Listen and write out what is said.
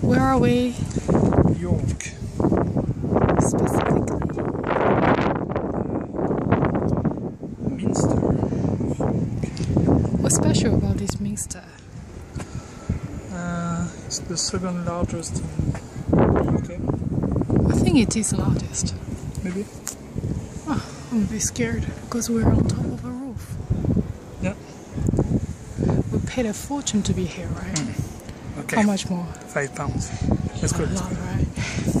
Where are we York. specifically? Minster. What's special about this Minster? Uh, it's the second largest in the UK. I think it is the largest. Maybe. Oh, I'm a bit scared because we're on top of a roof. Yeah. We paid a fortune to be here, right? Okay. How much more? Five pounds. That's good. go. A Let's lot, go. right?